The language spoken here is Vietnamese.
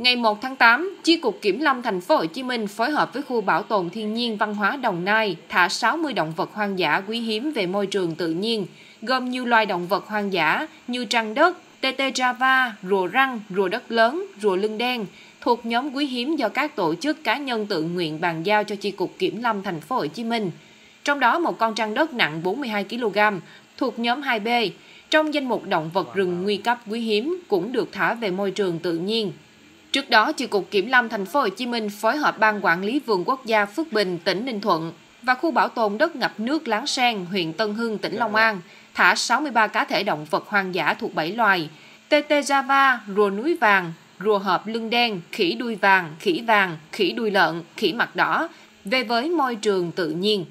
Ngày 1 tháng 8, Chi cục Kiểm lâm thành phố Hồ Chí Minh phối hợp với khu bảo tồn thiên nhiên văn hóa Đồng Nai thả 60 động vật hoang dã quý hiếm về môi trường tự nhiên, gồm nhiều loài động vật hoang dã như trăng đất, tê tê Java, rùa răng, rùa đất lớn, rùa lưng đen, thuộc nhóm quý hiếm do các tổ chức cá nhân tự nguyện bàn giao cho Chi cục Kiểm lâm thành phố Hồ Chí Minh. Trong đó một con trăng đất nặng 42 kg thuộc nhóm 2B, trong danh mục động vật rừng nguy cấp quý hiếm cũng được thả về môi trường tự nhiên. Trước đó, Chi cục Kiểm lâm thành phố Hồ Chí Minh phối hợp ban quản lý vườn quốc gia Phước Bình, tỉnh Ninh Thuận và khu bảo tồn đất ngập nước Láng Sen, huyện Tân Hưng, tỉnh Long An thả 63 cá thể động vật hoang dã thuộc 7 loài: tê tê Java, rùa núi vàng, rùa hợp lưng đen, khỉ đuôi vàng, khỉ vàng, khỉ đuôi lợn, khỉ mặt đỏ về với môi trường tự nhiên.